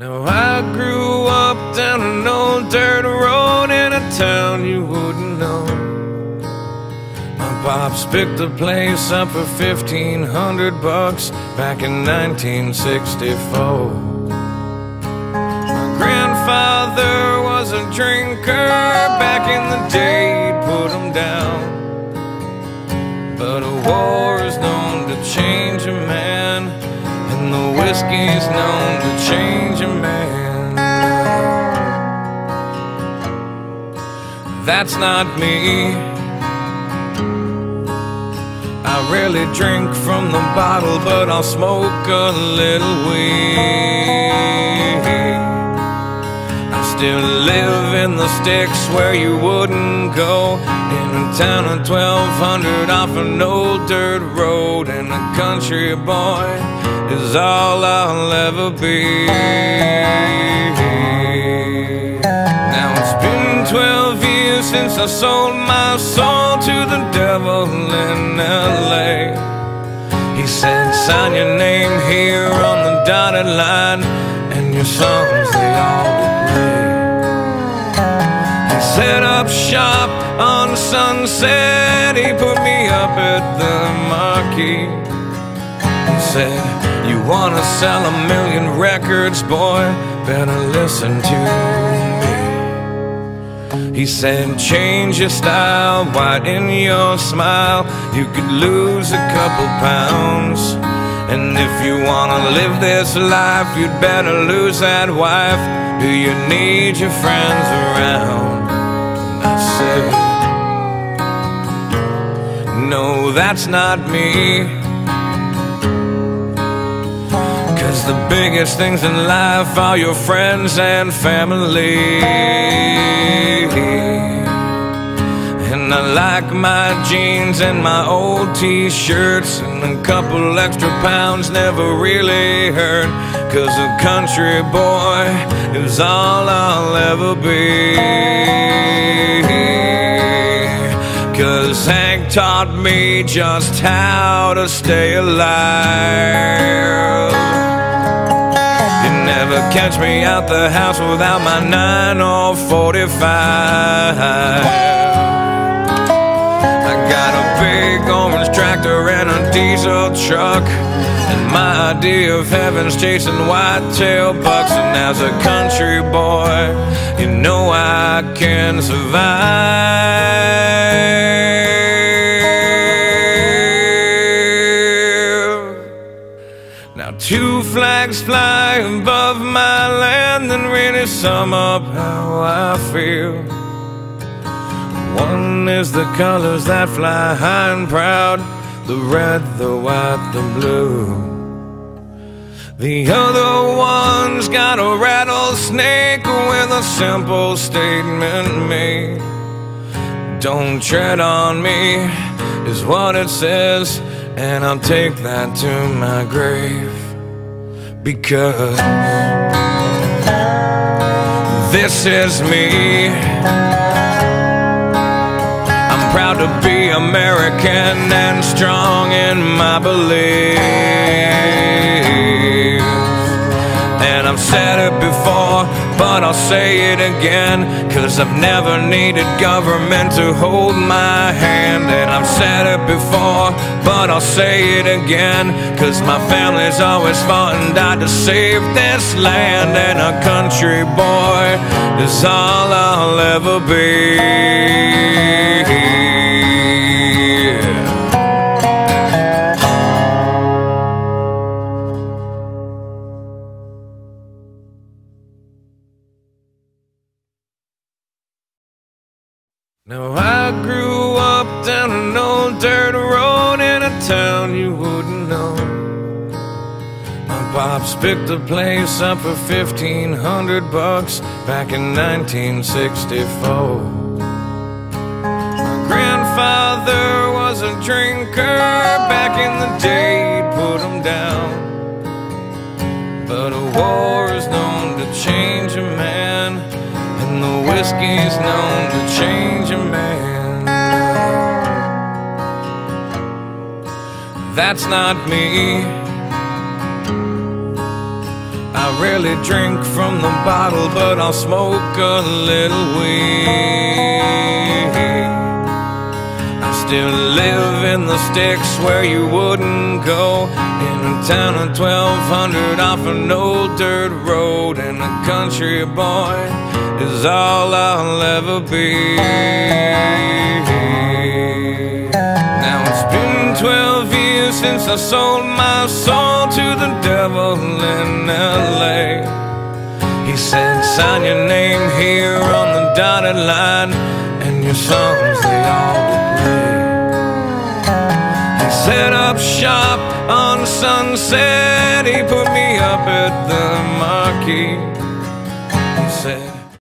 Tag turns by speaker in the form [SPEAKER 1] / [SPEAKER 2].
[SPEAKER 1] Now I grew up down an old dirt road in a town you wouldn't know. My pops picked the place up for fifteen hundred bucks back in 1964. My grandfather was a drinker back in the day, he'd put him down. But a war is known to change a man, and the whiskey's known to change That's not me. I rarely drink from the bottle, but I'll smoke a little weed. I still live in the sticks where you wouldn't go. In a town of 1200 off an old dirt road. And a country boy is all I'll ever be. Now it's been 12 years since I sold my soul to the devil in LA. He said, sign your name here on the dotted line, and your songs they all play. He set up shop on Sunset. He put me up at the marquee. He said, You wanna sell a million records, boy? Better listen to. He said, Change your style, widen your smile. You could lose a couple pounds. And if you wanna live this life, you'd better lose that wife. Do you need your friends around? I said, No, that's not me. The biggest things in life are your friends and family. And I like my jeans and my old t shirts, and a couple extra pounds never really hurt. Cause a country boy is all I'll ever be. Cause Hank taught me just how to stay alive. Never catch me out the house without my 9 or 45. I got a big orange tractor and a diesel truck. And my idea of heaven's chasing whitetail bucks. And as a country boy, you know I can survive. Two flags fly above my land and really sum up how I feel. One is the colors that fly high and proud, the red, the white, the blue. The other one's got a rattlesnake with a simple statement made. Don't tread on me, is what it says, and I'll take that to my grave. Because this is me. I'm proud to be American and strong in my beliefs. And I've said it before, but I'll say it again. Cause I've never needed government to hold my hand. And I've said it before, but I'll say it again. Cause my family's always fought and died to save this land. And a country boy is all I'll ever be. I grew up down an old dirt road in a town you wouldn't know. My pops picked the place up for fifteen hundred bucks back in 1964. My grandfather was a drinker back in the day, he'd put him down. But a war is known to change a man, and the whiskey's known to change a man. That's not me. I rarely drink from the bottle, but I'll smoke a little weed. I still live in the sticks where you wouldn't go. In a town of 1200 off an old dirt road, and a country boy is all I'll ever be. Been 12 years since I sold my soul to the devil in LA. He said, sign your name here on the dotted line, and your songs they all play. He set up shop on Sunset, he put me up at the marquee. He said,